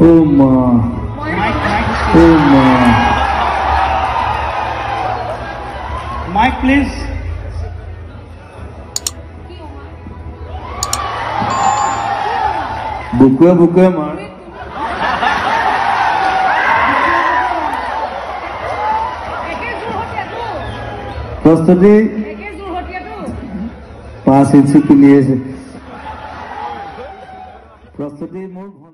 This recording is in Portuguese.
uma, uma. Mike, please. Bukan, bukan, Mak. Firstly, pass in CP Firstly, more.